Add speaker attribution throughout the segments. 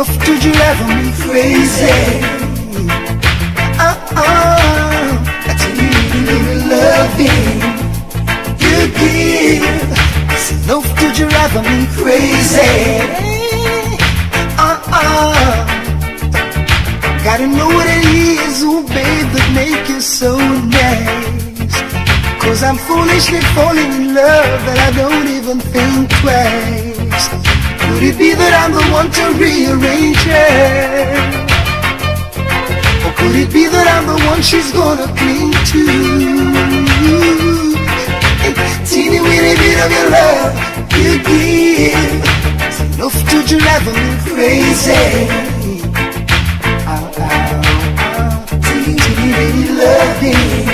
Speaker 1: is enough to drive me crazy. Uh-uh, that's a little loving you give is enough to drive me crazy. Uh-uh, gotta know what it is, oh babe, that make you so nice. Cause I'm foolishly falling in love that I don't even think twice. Could it be that I'm the one to rearrange it? Or could it be that I'm the one she's gonna cling to? Teeny weeny bit of your love you give is enough to drive me crazy. Loving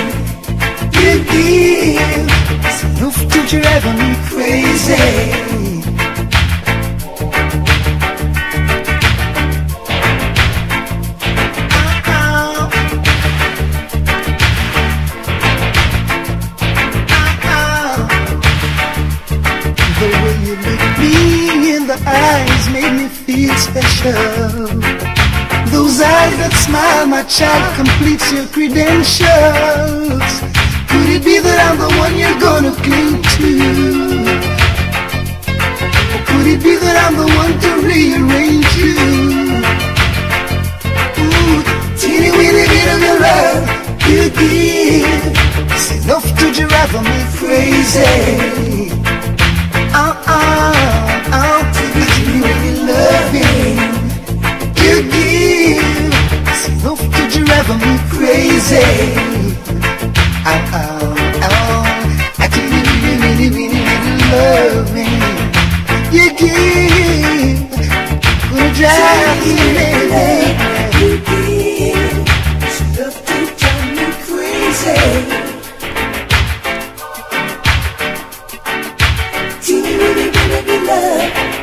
Speaker 1: you give is enough to drive me crazy. Eyes made me feel special. Those eyes that smile, my child, completes your credentials. Could it be that I'm the one you're gonna cling to? Or could it be that I'm the one to rearrange you? Ooh, teeny weeny bit of your love you give is enough to drive me crazy. Uh-uh, I'll you give. It's enough to drive me crazy. I really, really, really, really you give. Gonna drive me crazy. You to drive me crazy. Of your love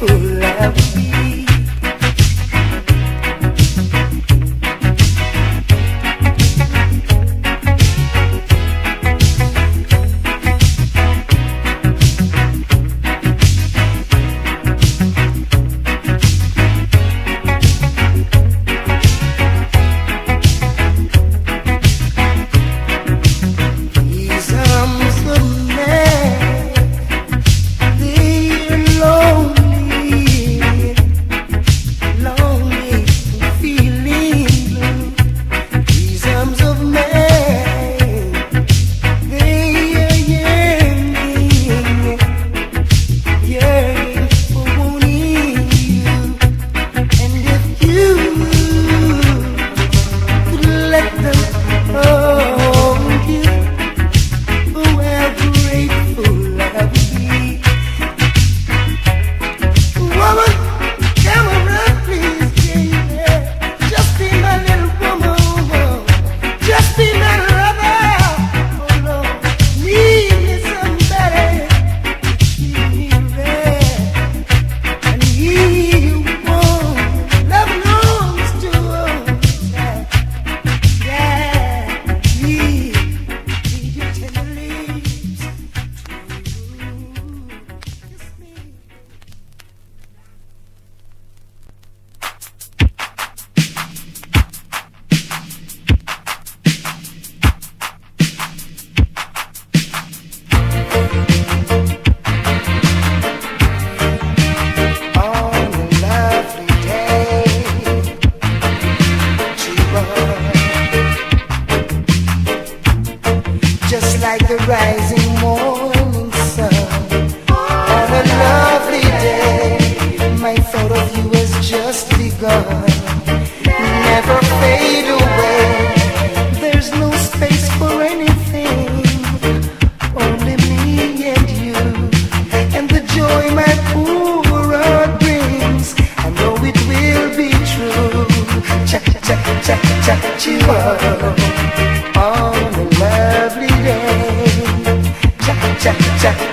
Speaker 1: beautiful.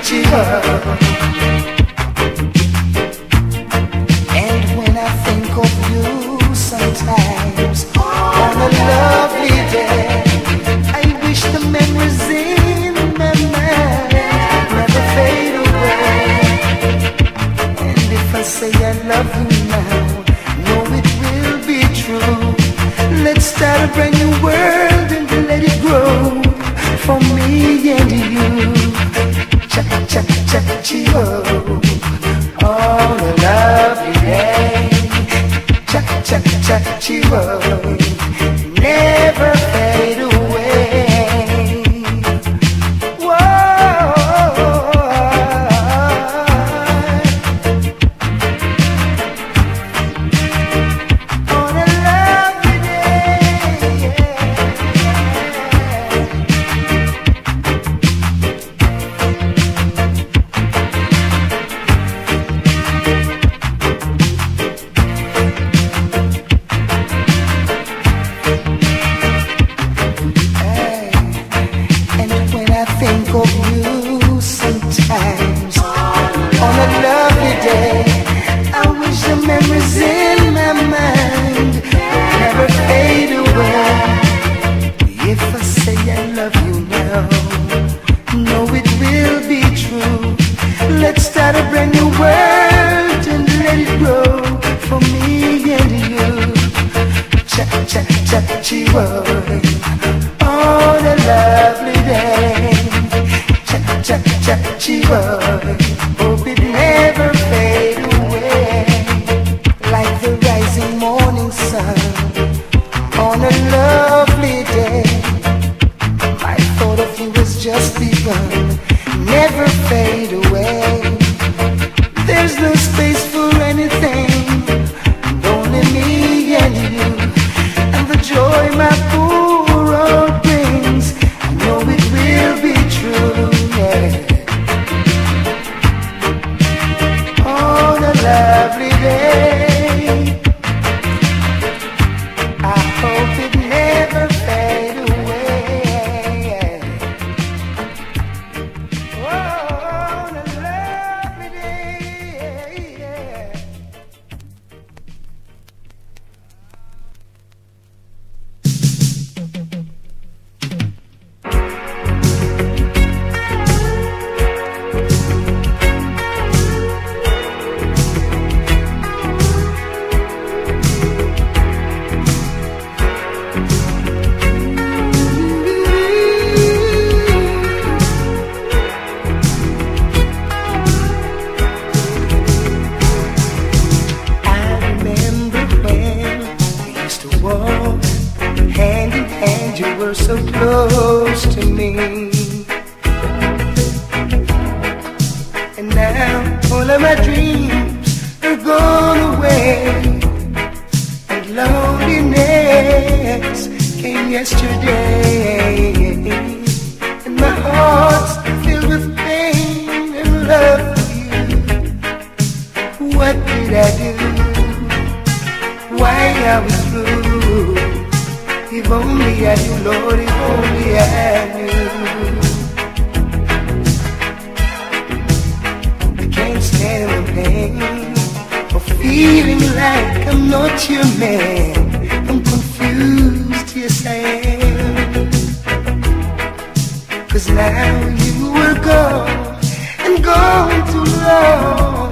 Speaker 1: Yeah. And now all of my dreams are gone away. And loneliness came yesterday. And my heart's filled with pain and love for you. What did I do? Why I was through? If only I knew, Lord, if only I knew. name for feeling like I'm not your man. I'm confused, yes I am. Cause now you were gone and gone too long,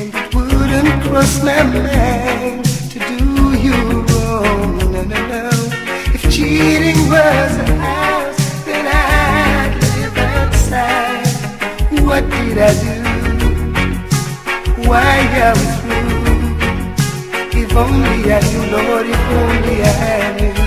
Speaker 1: and it wouldn't cross my mind to do you wrong. No, no, no. If cheating was a house, then I'd live outside. What did I do? why are we through. If only I knew, Lord, if only I knew.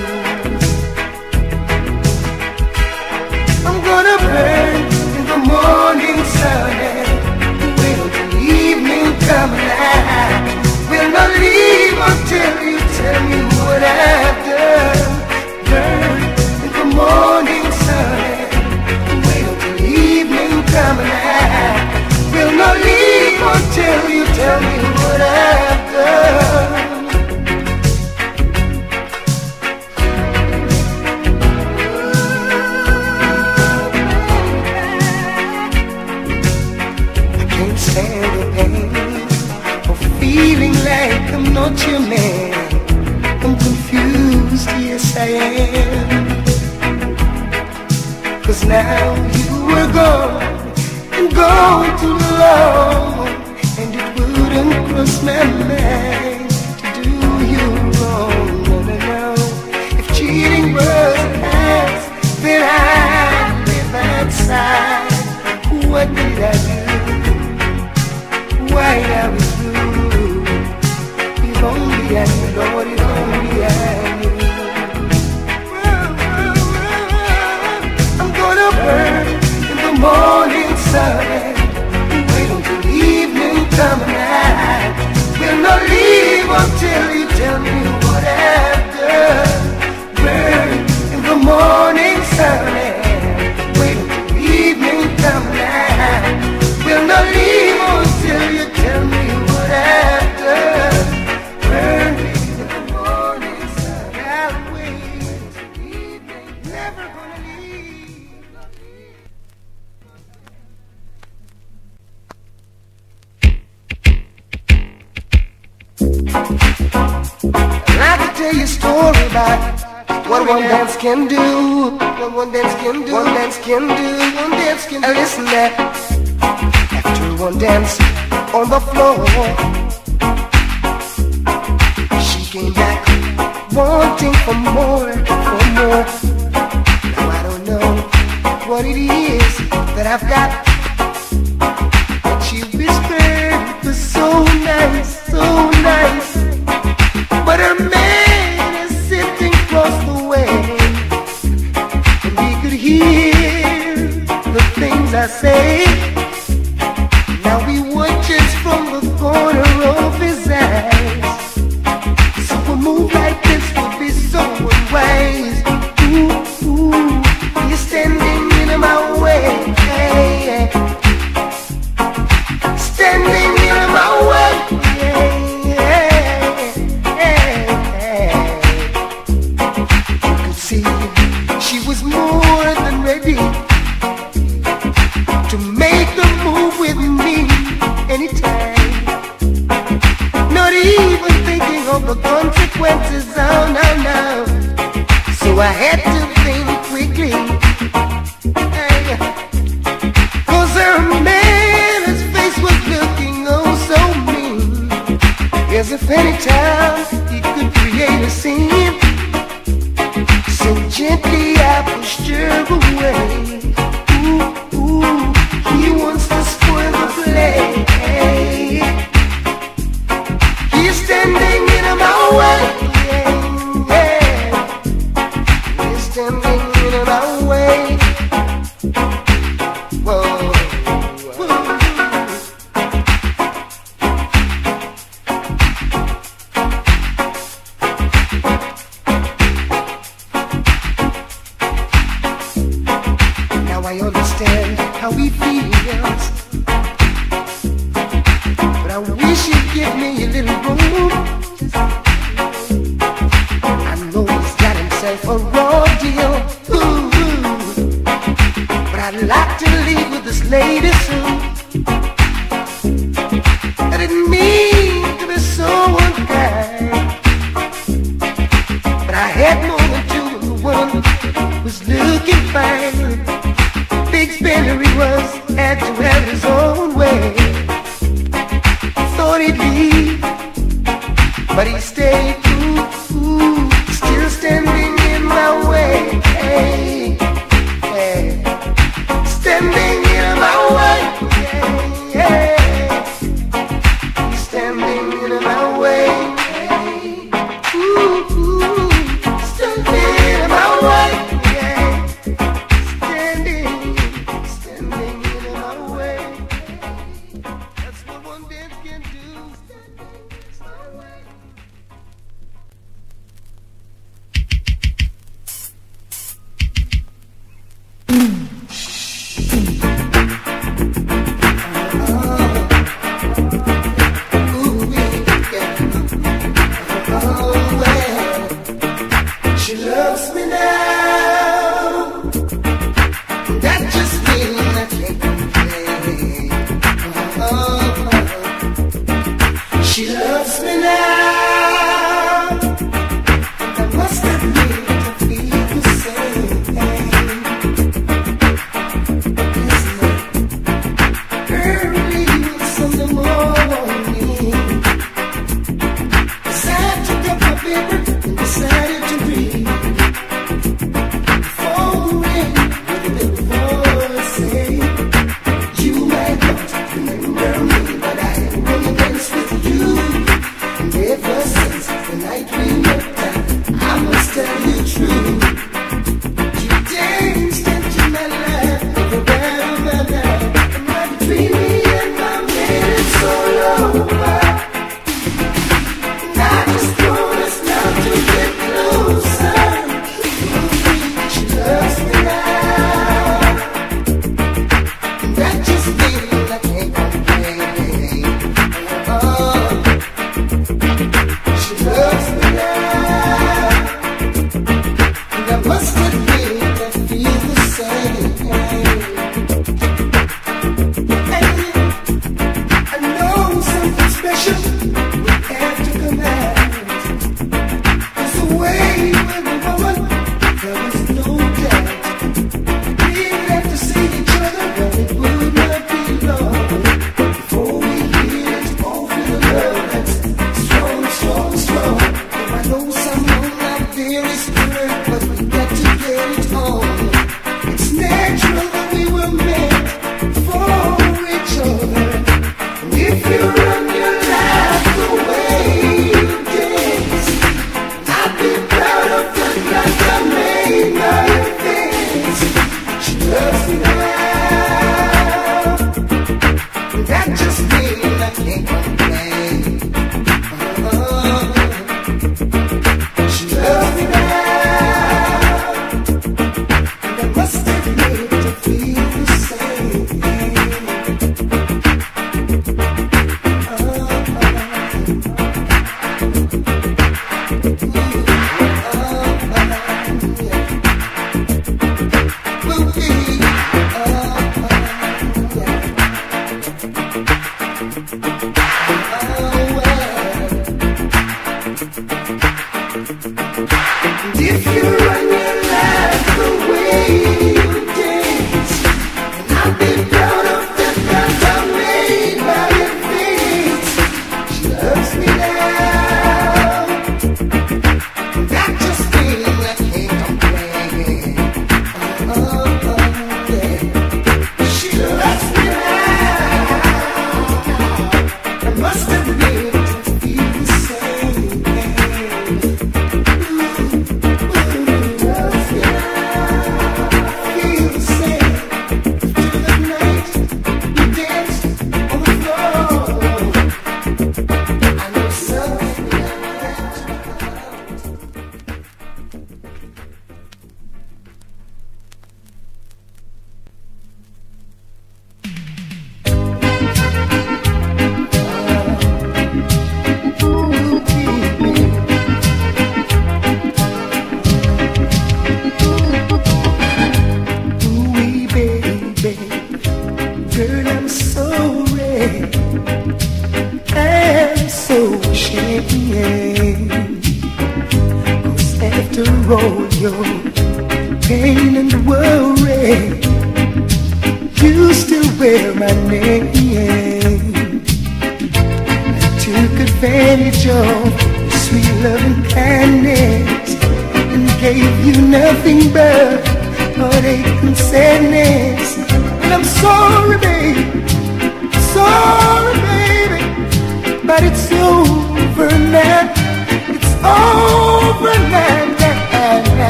Speaker 1: what it is that I've got. And she whispered it was so nice, so nice. But her man is sitting across the way. And he could hear the things I say. His own way.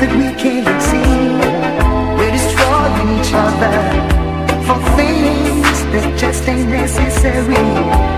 Speaker 1: that we can't see. We're destroying each other for things that just ain't necessary.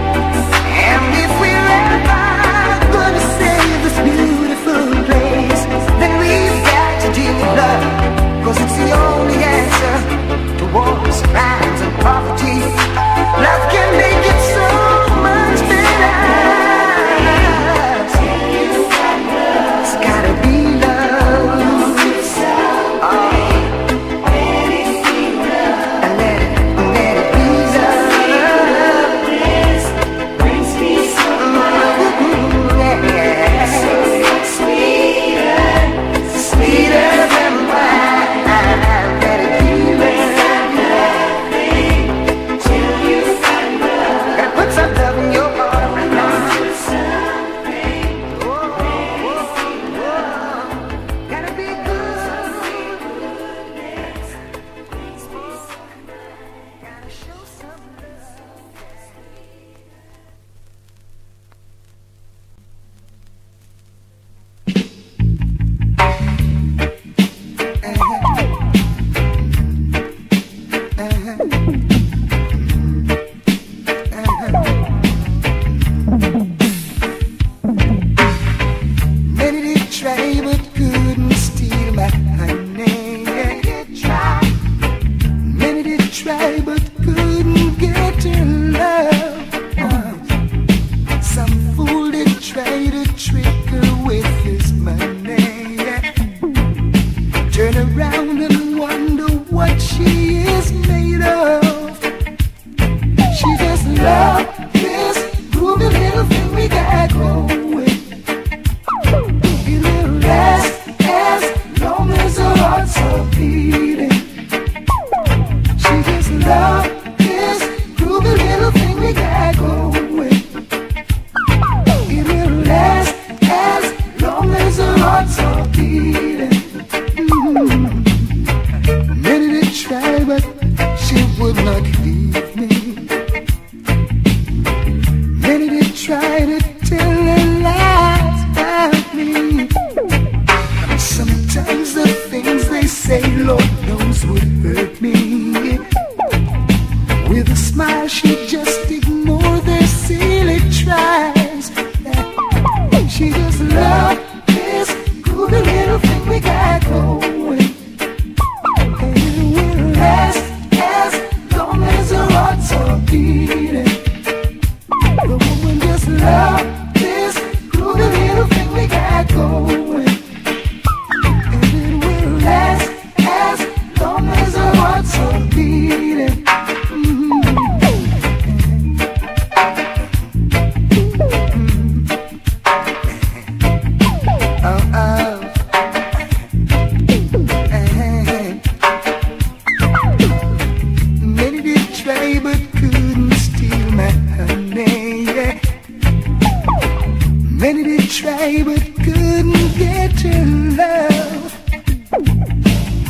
Speaker 1: Many did try but couldn't get your love.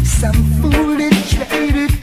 Speaker 1: Some fool did try to